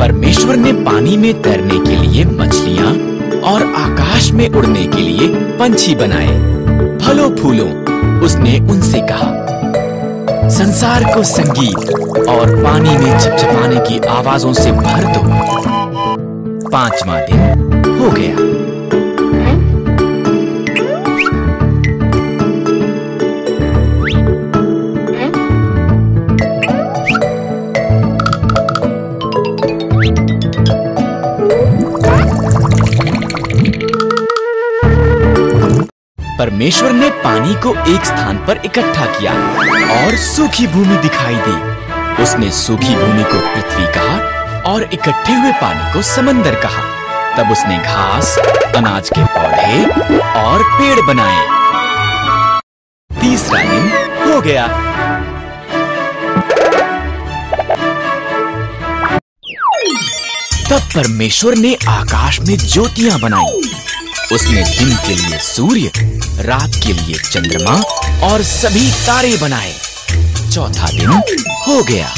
परमेश्वर ने पानी में तैरने के लिए मछलियाँ और आकाश में उड़ने के लिए पंछी बनाए। फलों, फूलों, उसने उनसे कहा, संसार को संगीत और पानी में छपछपाने की आवाजों से भर दो। पांचवा दिन हो गया। परमेश्वर ने पानी को एक स्थान पर इकट्ठा किया और सूखी भूमि दिखाई दी। उसने सूखी भूमि को पृथ्वी कहा और इकट्ठे हुए पानी को समंदर कहा। तब उसने घास, अनाज के पौधे और पेड़ बनाए। तीसरा दिन हो गया। तब परमेश्वर ने आकाश में ज्योतियाँ बनाई। उसने दिन के लिए सूर्य, रात के लिए चंद्रमा और सभी तारे बनाए। चौथा दिन हो गया।